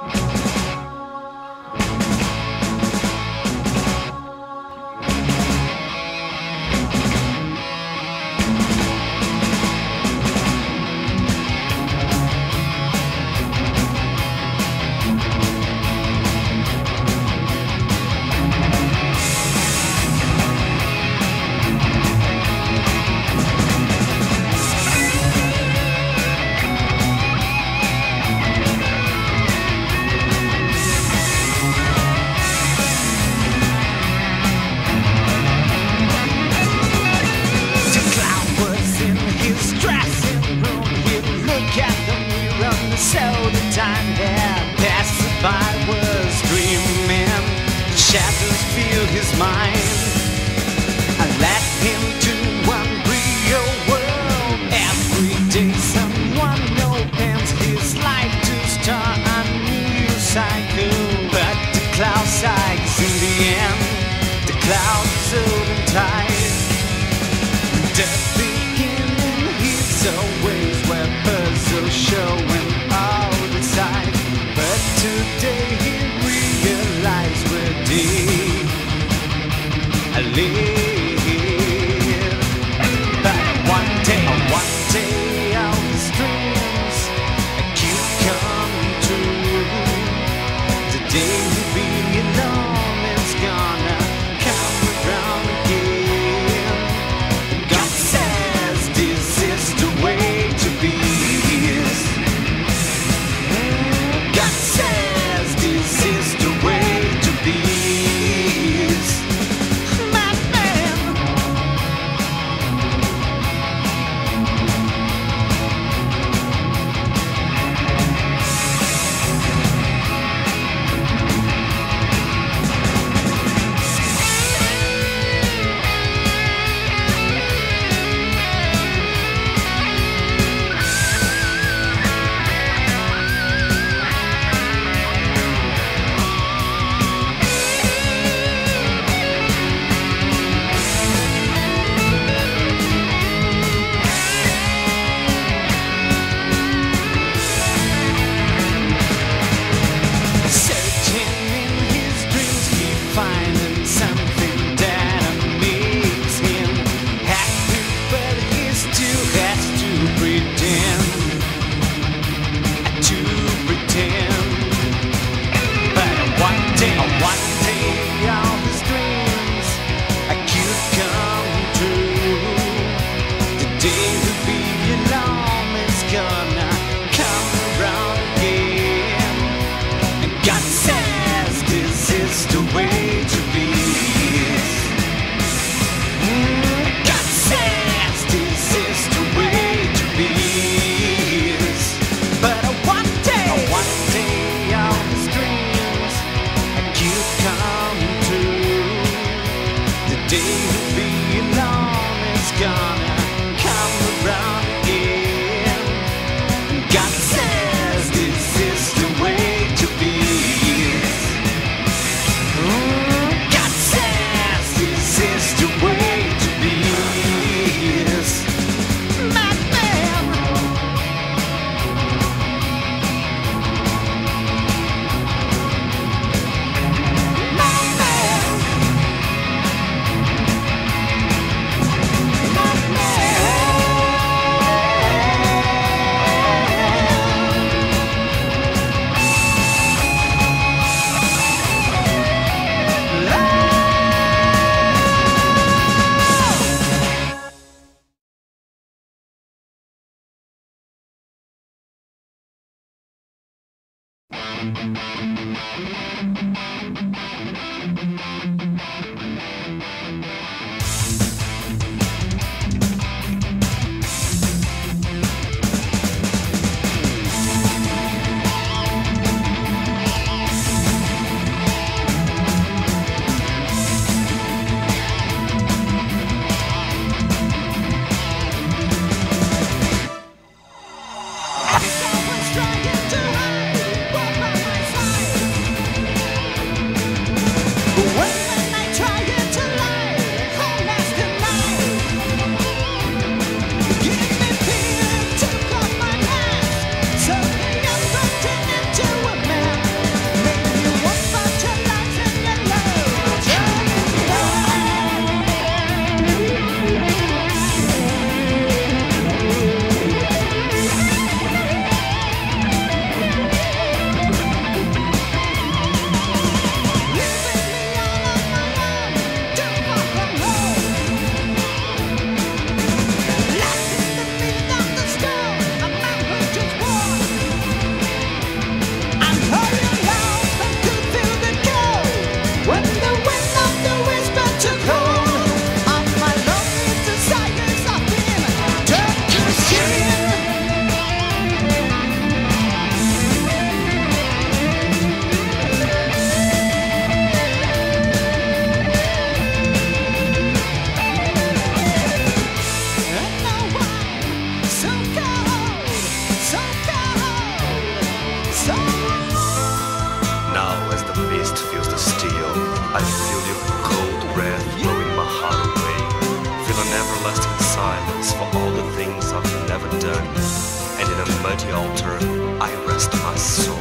The I feel your cold breath blowing my heart away. Feel an everlasting silence for all the things I've never done. And in a muddy altar, I rest my soul.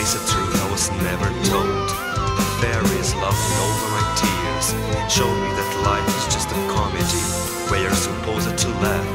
I face a truth I was never told. The fairies laughing over my tears showed me that life is just a comedy where you're supposed to laugh